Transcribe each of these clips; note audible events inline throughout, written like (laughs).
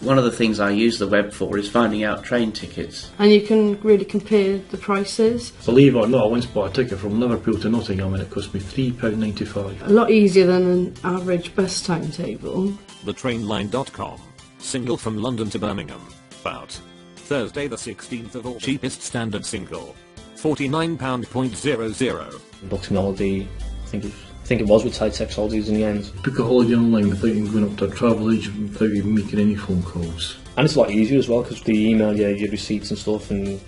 One of the things I use the web for is finding out train tickets. And you can really compare the prices. Believe it or not, I once bought a ticket from Liverpool to Nottingham and it cost me £3.95. A lot easier than an average bus timetable. TheTrainLine.com. Single from London to Birmingham. About Thursday the 16th of August. Cheapest standard single. £49.00. booked an holiday. I think it, I think it was with Teletext Holidays in the end. Book a holiday online without even going up to a travel agent without even making any phone calls. And it's a lot easier as well because they email you your receipts and stuff, and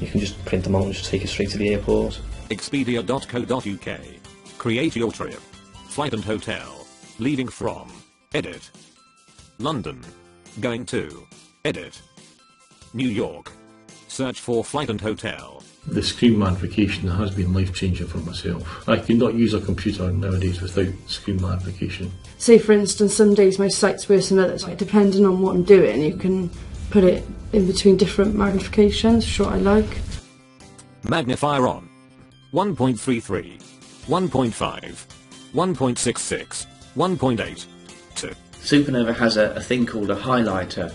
you can just print them out and just take it straight to the airport. Expedia.co.uk. Create your trip. Flight and hotel. Leaving from. Edit. London. Going to. Edit. New York. Search for flight and hotel. The screen magnification has been life changing for myself. I cannot use a computer nowadays without screen magnification. Say, for instance, some days my sight's worse than others. Like, depending on what I'm doing, you can put it in between different magnifications, which I like. Magnifier on. 1.33. 1.5. 1.66. 1.8. 2. Supernova has a, a thing called a highlighter,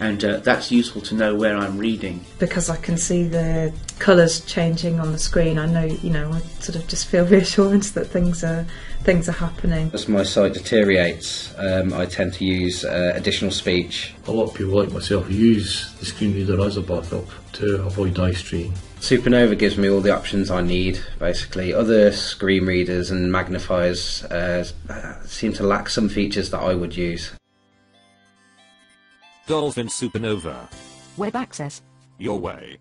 and uh, that's useful to know where I'm reading. because I can see the colours changing on the screen. I know, you know, I sort of just feel (laughs) reassurance that things are things are happening. As my sight deteriorates, um, I tend to use uh, additional speech. A lot of people like myself use the screen reader as a backup to avoid eye strain. Supernova gives me all the options I need, basically. Other screen readers and magnifiers uh, seem to lack some features that I would use. Dolphin Supernova. Web access. Your way.